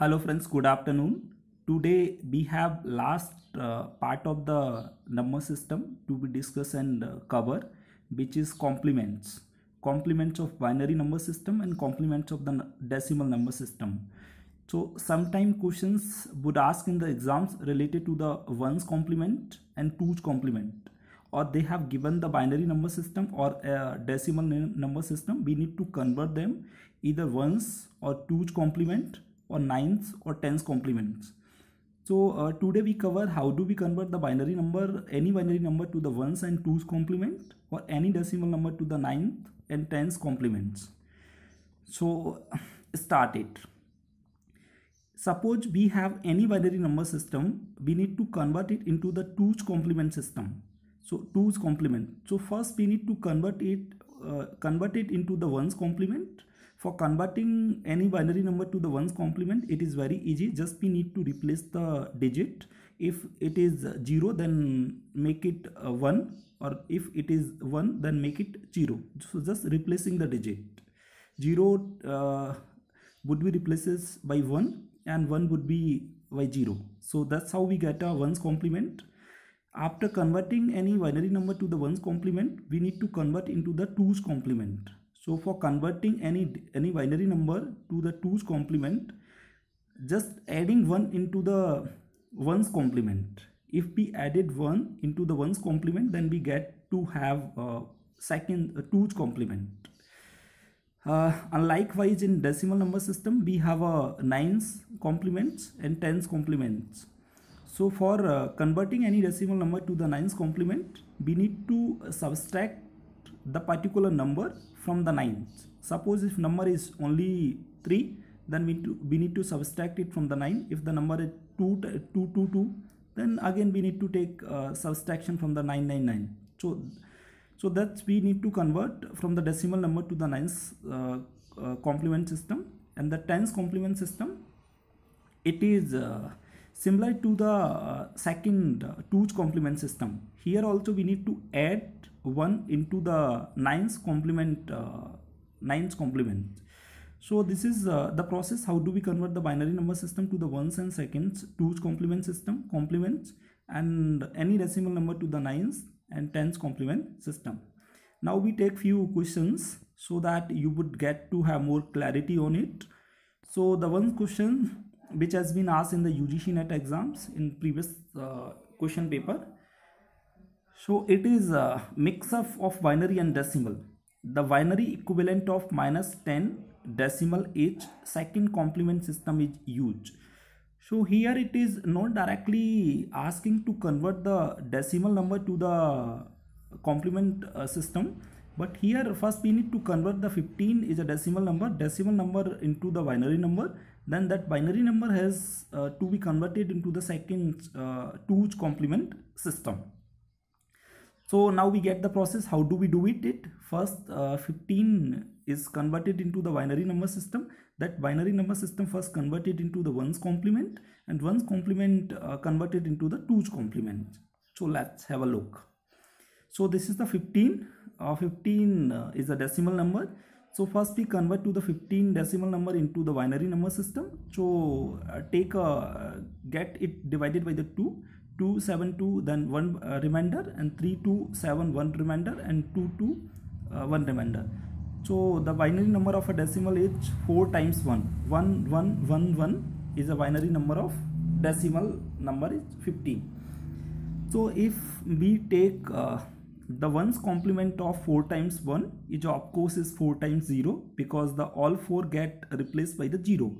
hello friends good afternoon. Today we have last uh, part of the number system to be discussed and uh, cover which is complements. Complements of binary number system and complements of the decimal number system. So sometime questions would ask in the exams related to the ones complement and twos complement. Or they have given the binary number system or a decimal number system. We need to convert them either ones or twos complement or nines or tens complements. So uh, today we cover how do we convert the binary number any binary number to the ones and twos complement or any decimal number to the ninth and tens complements. So start it. Suppose we have any binary number system we need to convert it into the twos complement system. So twos complement. So first we need to convert it uh, convert it into the ones complement for converting any binary number to the ones complement it is very easy. Just we need to replace the digit. If it is 0 then make it uh, 1 or if it is 1 then make it 0 so just replacing the digit. 0 uh, would be replaces by 1 and 1 would be by 0 so that's how we get a ones complement. After converting any binary number to the ones complement we need to convert into the twos complement so for converting any any binary number to the twos complement just adding 1 into the ones complement. If we added 1 into the ones complement then we get to have a second a twos complement. Uh, likewise in decimal number system we have a nines complements and tens complements. So for uh, converting any decimal number to the nines complement we need to subtract the particular number from the nines. Suppose if number is only 3 then we, to, we need to subtract it from the 9 if the number is 2 2 2 2 then again we need to take uh, subtraction from the 999 so so that we need to convert from the decimal number to the nines uh, uh, complement system. And the tens complement system it is uh, similar to the uh, second uh, twos complement system here also we need to add 1 into the nines complement uh, nines complement. So this is uh, the process how do we convert the binary number system to the ones and seconds two's complement system complements and any decimal number to the nines and tens complement system. Now we take few questions so that you would get to have more clarity on it. So the one question which has been asked in the UGC net exams in previous uh, question paper. So it is a mix up of binary and decimal. The binary equivalent of minus 10 decimal each second complement system is used so here it is not directly asking to convert the decimal number to the complement uh, system but here first we need to convert the 15 is a decimal number. Decimal number into the binary number. Then that binary number has uh, to be converted into the second uh, twos complement system. So now we get the process. How do we do it? It first uh, 15 is converted into the binary number system. That binary number system first converted into the ones complement and ones complement uh, converted into the twos complement. So let's have a look. So this is the 15 uh, 15 uh, is a decimal number. So first we convert to the 15 decimal number into the binary number system. So uh, take a get it divided by the 2 2 7 2 then 1 uh, remainder. And 3 2 7 1 remainder. And 2 2 uh, 1 remainder. So the binary number of a decimal is 4 times 1 1 1 1 1 is a binary number of decimal number is 15 so if we take uh, the ones complement of 4 times 1 is of course is 4 times 0 because the all 4 get replaced by the 0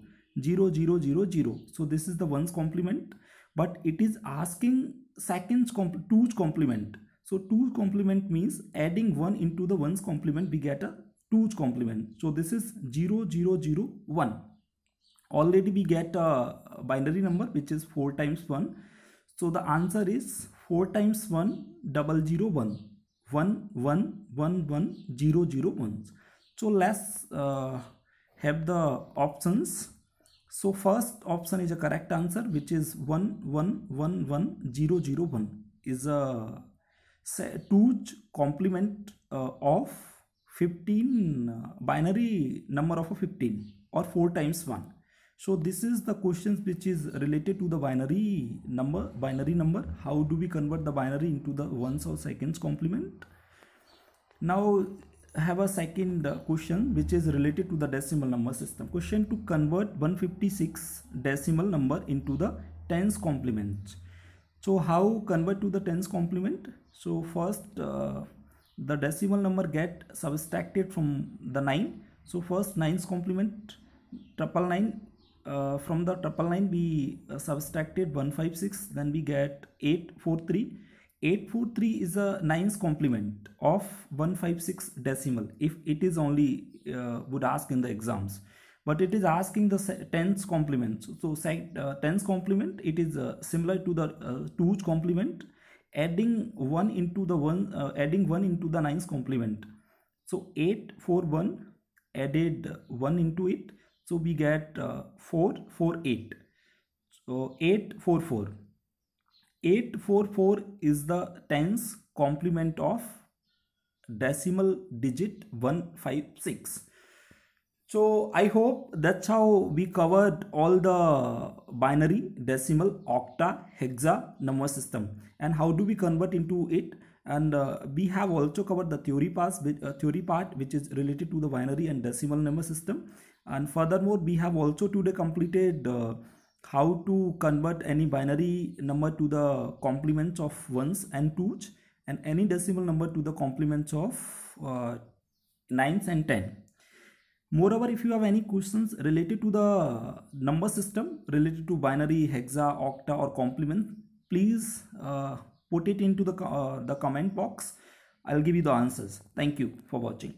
0 0 0 0 so this is the ones complement but it is asking seconds comp twos complement. So twos complement means adding 1 into the ones complement we get a twos complement. So this is 0 0 0 1 already we get a binary number which is 4 times 1 so the answer is 4 times 1 double 0 1 1 1 1 1 0 0 1 so let's uh, have the options. So first option is a correct answer which is 1 1 1 1 0 0 1 is a twos complement uh, of 15 uh, binary number of a 15 or 4 times 1 so this is the questions which is related to the binary number binary number. How do we convert the binary into the ones or seconds complement? Now have a second question which is related to the decimal number system. Question to convert 156 decimal number into the tens complement. So how convert to the tens complement? So first uh, the decimal number get subtracted from the 9 so first 9's complement triple nine uh, from the triple nine we uh, subtracted 156 then we get 843 843 is a 9's complement of 156 decimal if it is only uh, would ask in the exams. But it is asking the tens complement. So, so uh, tens complement it is uh, similar to the uh, two's complement adding 1 into the 1 uh, adding 1 into the 9's complement. So 841 added 1 into it so we get uh, 448 so 844 844 is the tens complement of decimal digit 156 so i hope that's how we covered all the binary decimal octa hexa number system and how do we convert into it. And uh, we have also covered the theory part uh, theory part which is related to the binary and decimal number system and furthermore we have also today completed uh, how to convert any binary number to the complements of ones and twos and any decimal number to the complements of uh, nines and ten. Moreover if you have any questions related to the number system related to binary hexa octa or complement please uh, put it into the uh, the comment box. I'll give you the answers. Thank you for watching